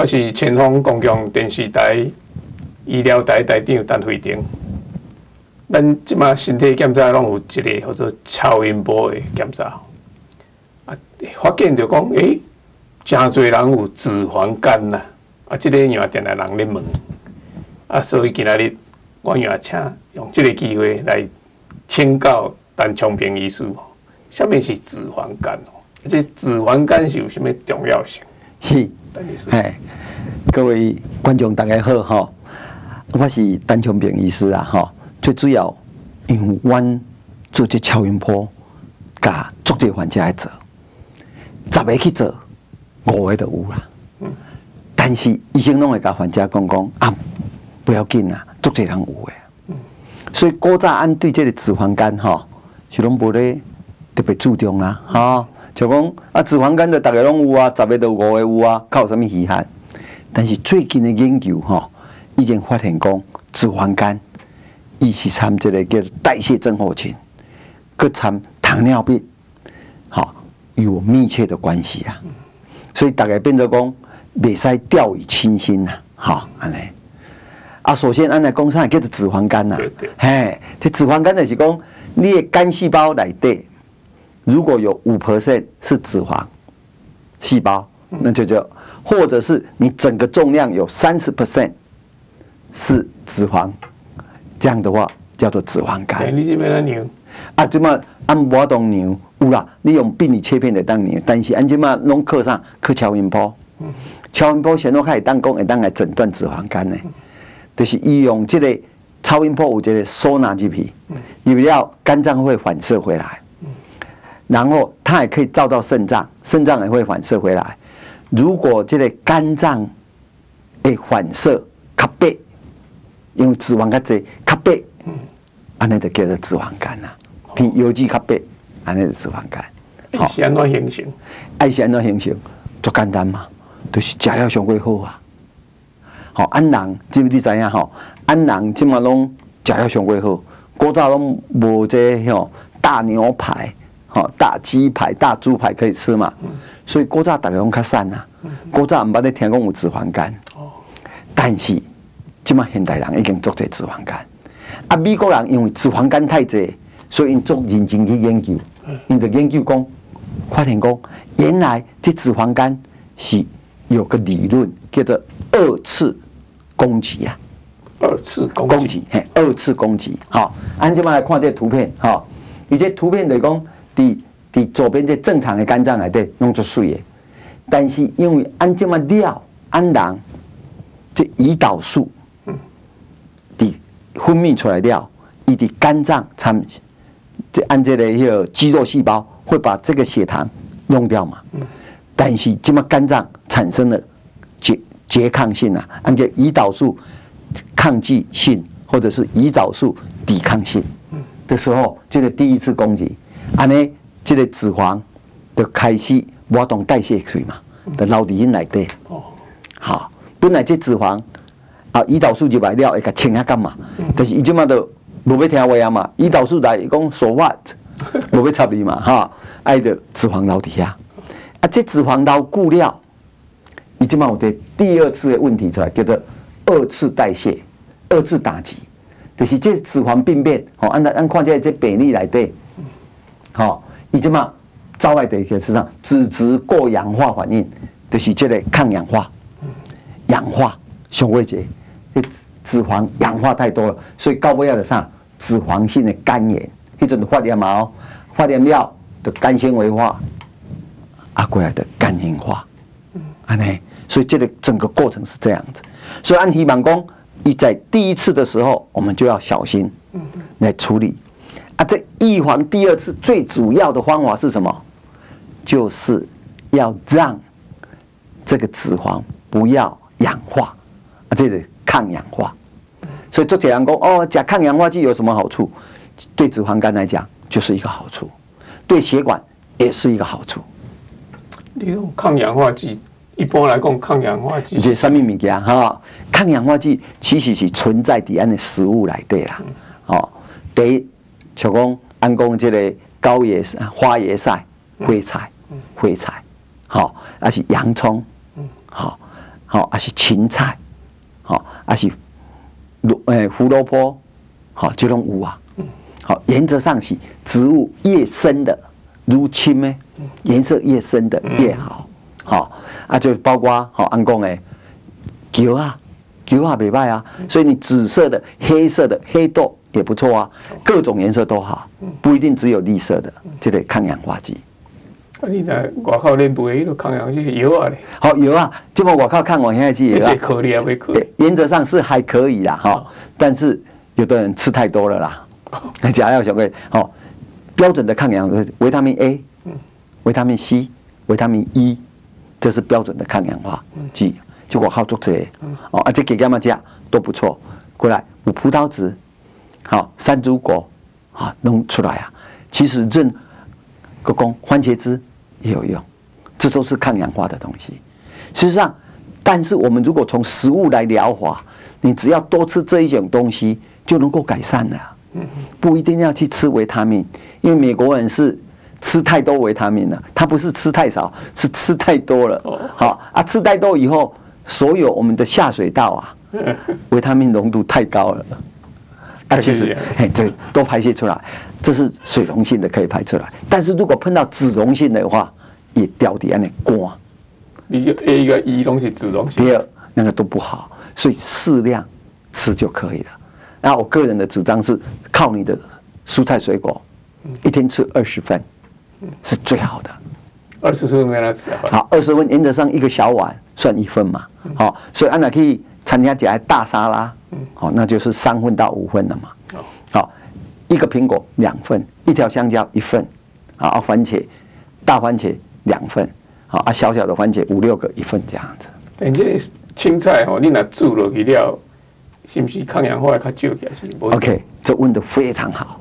我是前方公共电视台医疗台台长陈慧婷。咱即马身体检查拢有一个叫做超音波的检查，啊，发现就讲，诶，真侪人有脂肪肝呐，啊，即个药店的人咧问，啊，所以今仔日我也请用即个机会来请教陈昌平医师，什么是脂肪肝哦？即脂肪肝是有啥物重要性？是，哎，各位观众大家好哈，我是单昌平医师啊哈。最主要，因为阮做这超音波，甲足者患者来做，十个去做，五个都有啦。但是医生拢会甲患者讲讲啊，不要紧啊，足者人有诶。所以古早按对这个脂肪肝吼，是拢无咧特别注重啦，哈。就讲啊，脂肪肝的大家拢有啊，十个都五个有啊，靠什么遗憾？但是最近的研究吼，已经发现讲脂肪肝。伊是参这个叫代谢症候群，跟参糖尿病，好有密切的关系啊。所以大概变做讲，袂使掉以轻心呐，好安尼。啊，首先安尼讲啥叫做脂肪肝呐？嘿，这脂肪肝就是讲，你的肝细胞内底如果有五 percent 是脂肪细胞，那就叫，或者是你整个重量有三十 percent 是脂肪。这样的话叫做脂肪肝。你这边的牛啊？怎么按我当牛有啦？你用病理切片来当牛，但是按怎么弄课上课超音波？超音波先都开始当讲会当来诊断脂肪肝呢？就是伊用这个超音波有这个收纳机皮，以了肝脏会反射回来，然后它也可以照到肾脏，肾脏也会反射回来。如果这个肝脏会反射较白。因为脂肪较侪较白，安尼就叫做脂肪肝啦。比油脂较白，安尼就脂肪肝。好，是安怎形成？爱是安怎形成？足简单嘛，就是食了上过好啊。好，安人知不知知影吼？安人即马拢食了上过好，古早拢无这吼大牛排、吼大鸡排、大猪排可以吃嘛。所以古早大家拢较瘦啊。古早毋捌咧听讲有脂肪肝。哦，但是。即马现代人已经做这脂肪肝，啊，美国人因为脂肪肝太侪，所以因做认真去研究，因就研究讲，发现讲，原来这脂肪肝是有个理论叫做二次攻击啊，二次攻击，嘿，二次攻击，好，按即马来看这图片，哈，伊这图片就是讲，伫伫左边这正常的肝脏内底弄出水的，但是因为按这么料按人这胰岛素。分泌出来了，伊的肝脏参，这按这个迄个肌肉细胞会把这个血糖弄掉嘛？但是这么肝脏产生了拮拮抗性啊，按照胰岛素抗拒性或者是胰岛素抵抗性的时候，就是第一次攻击，安尼即个脂肪就开始活动代谢去嘛，就留伫因内底。哦，好，本来这脂肪。啊，胰岛素就来了，会甲清下干嘛？但是伊即马都无要听话啊嘛，胰岛素来讲说 what，无要插你嘛哈，爱的脂肪留底下，啊，这脂肪留固了，伊即马有得第二次的问题出来，叫做二次代谢、二次打击，就是这脂肪病变，吼，按照按看起来这比例来对，吼，伊即马招来的一个实际上脂质过氧化反应，就是这个抗氧化、氧化、上过节。脂脂肪氧化太多了，所以到尾要的啥？脂肪性的肝炎，迄阵发炎嘛哦，发炎了的肝纤维化，啊过来的肝硬化，嗯，安尼，所以这个整个过程是这样子。所以按希望讲，你在第一次的时候，我们就要小心，嗯来处理。啊，这预防第二次最主要的方法是什么？就是要让这个脂肪不要氧化，啊，这个。抗氧化，所以做这样讲哦，讲抗氧化剂有什么好处？对脂肪肝来讲就是一个好处，对血管也是一个好处。你用抗氧化剂，一般来讲，抗氧化剂这什么物件哈？抗氧化剂其实是存在底安的食物来对啦。哦，第一，像讲安讲即个高野花椰菜、灰菜、灰菜，好，还是洋葱，好。好，还是芹菜，好，还是萝诶胡萝卜，好，这种有啊。好，原则上是植物越深的，如青呢，颜色越深的越好。好，啊，就包括好安讲诶，球啊，球啊，袂歹啊。所以你紫色的、黑色的黑豆也不错啊，各种颜色都好，不一定只有绿色的，就得抗氧化剂。啊，你在外口恁卖迄个抗氧剂药啊咧？好有啊，这么我靠抗氧化剂那有啊。些，颗粒也会可以。原则上是还可以啦，哈，但是有的人吃太多了啦，那 假药小贵哦，标准的抗氧化维他命 A，维他命 C，维他命 E，这是标准的抗氧化剂，就我靠做这个。哦，而且给干嘛加都不错，过来有葡萄籽，好山竹果，啊弄出来啊，其实任个工番茄汁也有用，这都是抗氧化的东西。事实上，但是我们如果从食物来疗法，你只要多吃这一种东西就能够改善了。不一定要去吃维他命，因为美国人是吃太多维他命了，他不是吃太少，是吃太多了。好啊，吃太多以后，所有我们的下水道啊，维他命浓度太高了。啊，其实，嘿，这都排泄出来，这是水溶性的可以排出来。但是如果碰到脂溶性的话，也掉底下那光。你 A 个一东西脂溶性，第二，那个都不好，所以适量吃就可以了。那我个人的主张是靠你的蔬菜水果，一天吃二十份是最好的。二十分没来吃啊。好，二十份原则上一个小碗算一份嘛。好，所以按照可以参加起来大沙拉，好，那就是三份到五份了嘛。好，一个苹果两份，一条香蕉一份，啊，番茄大番茄两份，好啊，小小的番茄五六个一份这样子。但这个青菜哦，你若煮落去了，是不是抗氧化较少起来是？不 OK，这问的非常好。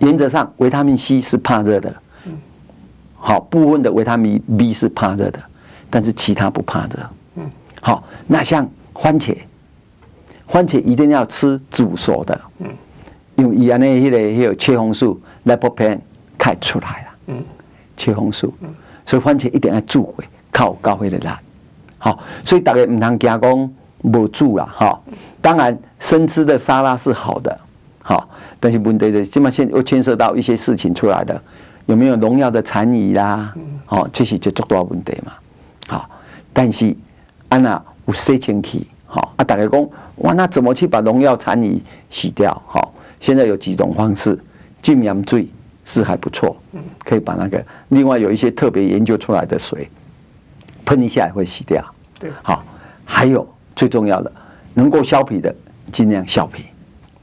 原则上，维他命 C 是怕热的，好，部分的维他命 B 是怕热的，但是其他不怕热。嗯好，那像番茄，番茄一定要吃煮熟的，因为伊安尼迄个迄个切红素 lycopene 开出来了，切红素，所以番茄一定要煮过，靠高会的辣。好，所以大家唔通惊讲无煮啦，哈。当然，生吃的沙拉是好的，好，但是问题是，起码现又牵涉到一些事情出来了，有没有农药的残余啦？好，这是就足大问题嘛。好，但是安那有洗清气，好啊，大家讲哇，那怎么去把农药残余洗掉？好，现在有几种方式，浸盐水是还不错，可以把那个，另外有一些特别研究出来的水，喷一下也会洗掉。对好，还有最重要的，能够削皮的尽量削皮。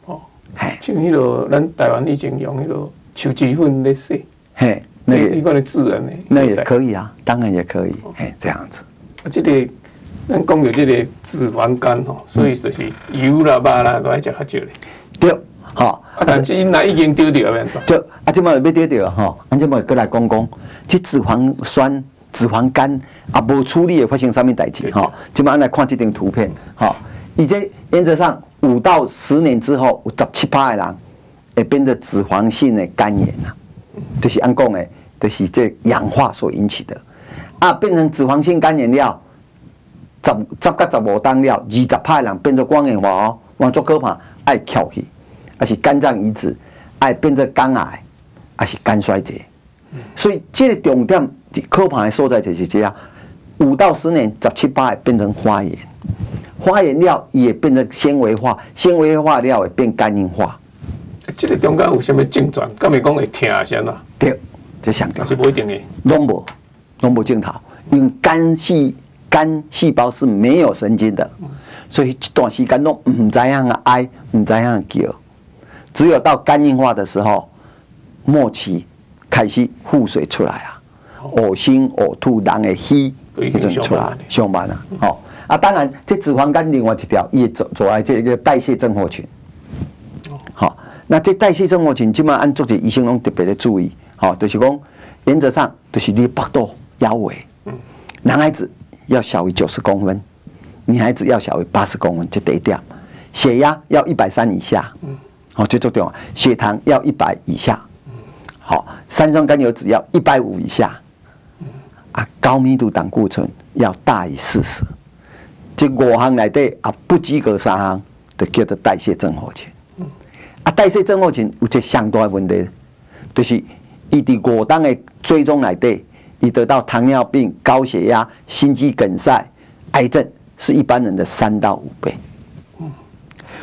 哦，嘿，像迄个咱台湾以前用迄个树脂粉来洗，嘿，那个那一款的自然的，那也。可以啊，当然也可以，嘿，这样子。啊，这个咱讲到这个脂肪肝吼，所以就是油啦、肉啦都爱食较少咧。对，好，啊，但是因若已经丢掉要安怎？就啊，这么要丢掉吼，咱这么过来讲讲，这脂肪酸、脂肪肝啊，无处理会发生什么代志吼？这么来看这张图片，吼，以这原则上五到十年之后，有十七趴的人会变成脂肪性的肝炎啊，就是按讲的，就是这氧化所引起的，啊，变成脂肪性肝炎了。十十到十五当了，二十派人变成肝硬化哦，往足可怕，爱翘去，还是肝脏移植，爱变做肝癌，还是肝衰竭。所以这个重点可怕的所在就是这样，五到十年十七八会变成花炎，花炎了也变成纤维化，纤维化了会变肝硬化。这个中间有啥物症状？敢会讲会疼啊？先啦，对，这想到还是不一定的。拢无拢无镜头，因为肝细肝细胞是没有神经的，所以这段时间都唔知样啊哀，唔知样叫，只有到肝硬化的时候，末期开始腹水出来啊，恶心呕吐，人的虚迄种出来上班啊，好啊，当然这脂肪肝另外一条也走走来这个代谢症候群，好，那这代谢症候群，即马按作者医生拢特别的注意，好，就是讲原则上就是你腹肚腰围，男孩子要小于九十公分，女孩子要小于八十公分，这第一点。血压要一百三以下，好，这最重要。血糖要一百以下，好，三酸甘油酯要一百五以下，啊，高密度胆固醇要大于四十，这五行内底啊不及格三项，就叫做代谢症候群。啊，代谢症候群有一个相当的问题，就是伊伫五档的追踪内底，你得到糖尿病、高血压、心肌梗塞、癌症，是一般人的三到五倍。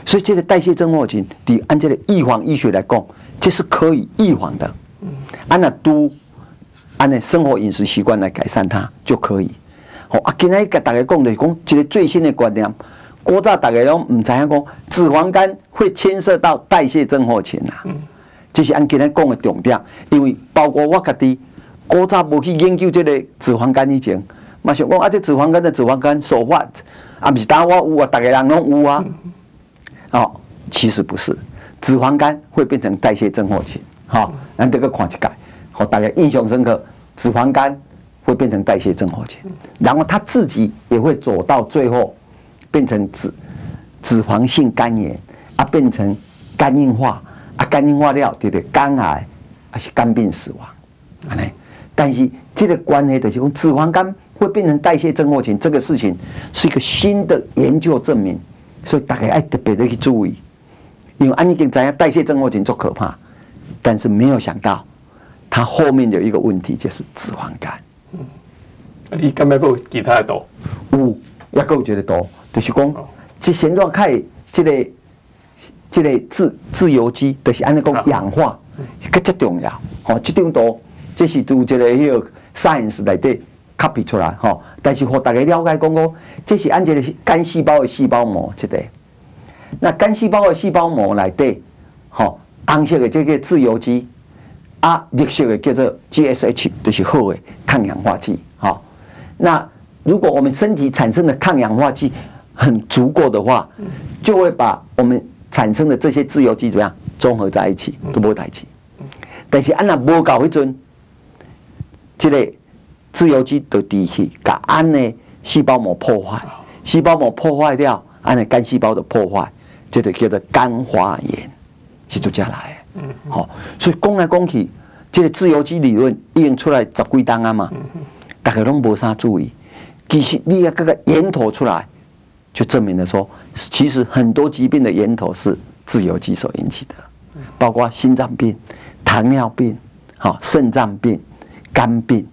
所以这个代谢症候群，伫按这个预防医学来讲，这是可以预防的。按那都按那生活饮食习惯来改善它就可以。好啊，今日甲大家讲的是讲一个最新的观念。古早大家拢唔知影讲，脂肪肝会牵涉到代谢症候群啊。这是按今日讲的重点，因为包括我家己，古早无去研究这个脂肪肝以前，嘛想讲啊，这脂肪肝的脂肪肝手法，啊，不是单我有啊，大家人拢有啊。哦，其实不是，脂肪肝会变成代谢症候群。好，咱这个看一改，好，大家印象深刻，脂肪肝会变成代谢症候群，然后他自己也会走到最后，变成脂脂肪性肝炎啊，变成肝硬化。啊，肝硬化了，对不对？肝癌还是肝病死亡，啊呢？但是这个关系就是讲，脂肪肝会变成代谢症候群，这个事情是一个新的研究证明。所以大家要特别的去注意，因为安尼经知影代谢症候群足可怕，但是没有想到，它后面有一个问题就是脂肪肝。嗯，你敢要有其他的多？有，也够觉得多，就是讲，这现状开这个这个自自由基，就是安尼讲氧化，更加重要。哦，这张图这是从这个迄个 science 内底 copy 出来，吼。但是，互大家了解讲讲，这是按这个肝细胞的细胞膜，这个。那肝细胞的细胞膜内底，吼，红色的这个自由基，啊，绿色的叫做 GSH，就是好的抗氧化剂，好。那如果我们身体产生的抗氧化剂很足够的话，就会把我们产生的这些自由基怎么样综合在一起，都不会在一起。但是按那无搞一阵，这个。自由基都低去，甲氨的细胞膜破坏，细胞膜破坏掉，氨的肝细胞的破坏，这就叫做肝化炎，是都这来。嗯，好，所以讲来讲去，这个自由基理论已经出来十几档啊嘛，大家拢无啥注意。其实你要这个源头出来，就证明了说，其实很多疾病的源头是自由基所引起的，包括心脏病、糖尿病、好肾脏病、肝病。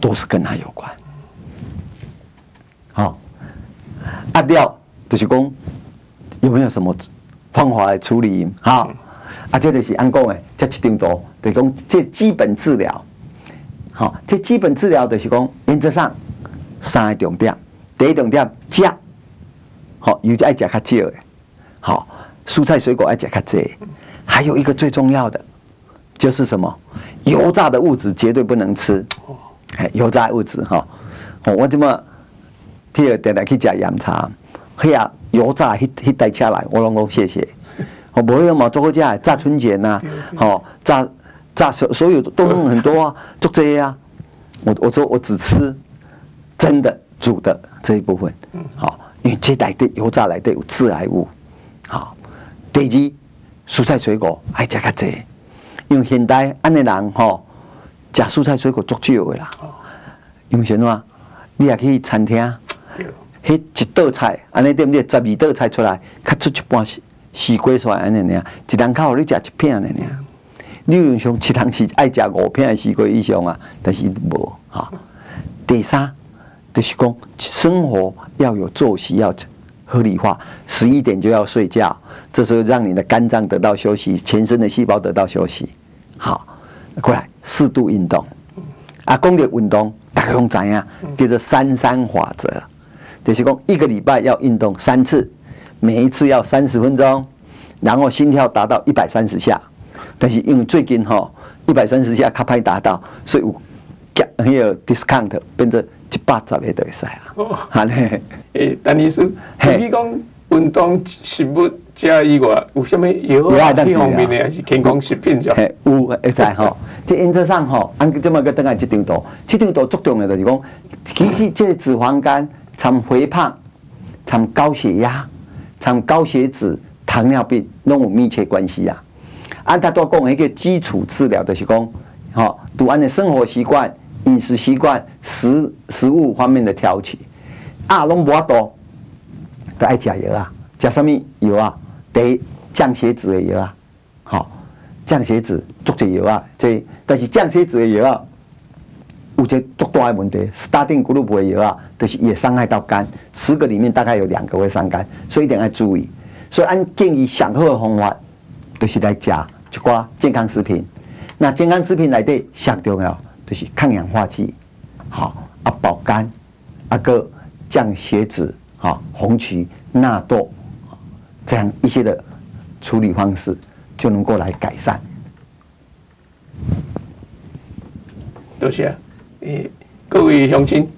都是跟他有关，好，阿掉就是讲有没有什么方法来处理？好，啊，这就是按讲的，这一张图，就是讲这基本治疗，好，这基本治疗就是讲原则上三个重点，第一重点食，好，有就爱食较少的，好，蔬菜水果爱食较多，还有一个最重要的就是什么？油炸的物质绝对不能吃。油炸物质哈，我怎么第二点来去食盐茶？嘿呀，油炸迄迄台车来，我拢讲谢谢。我不会嘛，做好炸炸春卷呐，好炸炸所所有都弄很多啊，做这些啊。我我说我只吃真的煮的这一部分，好，因为这台的油炸来的有致癌物，好。第二，蔬菜水果爱食较多，因为现代安尼人吼。食蔬菜水果足少的啦，因为什么？你也去餐厅，迄一道菜，安尼对不对？十二道菜出来，较出一半是西瓜出来安尼尔，一人口你食一片安尼尔。理论上，一人是爱食五片的西瓜以上啊，但是无哈。第三，就是讲生活要有作息，要合理化，十一点就要睡觉，这时候让你的肝脏得到休息，全身的细胞得到休息，好。过来，适度运动。啊，工业运动，大家拢知影，叫做三三法则，就是讲一个礼拜要运动三次，每一次要三十分钟，然后心跳达到一百三十下。但是因为最近吼一百三十下卡歹达到，所以有加迄个 discount 变成一百十个都会使啊。哈咧，诶，但意思，你讲运动食物。加以外，有什么药啊？这方面的还是健康食品？就有会使吼。这原则上吼，按这么个等下这张图，这张图着重要就是讲，其实这个脂肪肝、参肥胖、参高血压、参高血脂、糖尿病，拢有密切关系啊。按他都讲一个基础治疗，就是讲，吼，都按的生活习惯、饮食习惯、食食物方面的挑起，啊，拢无多，都爱食药啊，食什么药啊？第一降血脂的药啊，好，降血脂足济药啊，这但是降血脂的药啊，有一个足大的问题，，starting group 的药啊，就是也伤害到肝，十个里面大概有两个会伤肝，所以一定要注意。所以按建议上好的方法，就是来食一寡健康食品。那健康食品内底上重要就是抗氧化剂，好啊保肝，啊个降血脂，好红曲纳豆，这样一些的处理方式就能够来改善。多谢。诶，各位乡亲，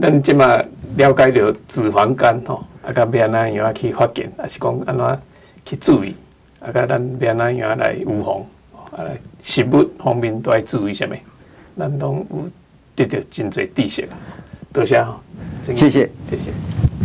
咱即马了解到脂肪肝吼，啊，甲要安怎样去发现，啊是讲安怎去注意，啊，甲咱要安怎样来预防，啊，来食物方面都要注意什么，咱拢有得到真侪知识啊。多谢，谢谢，谢谢。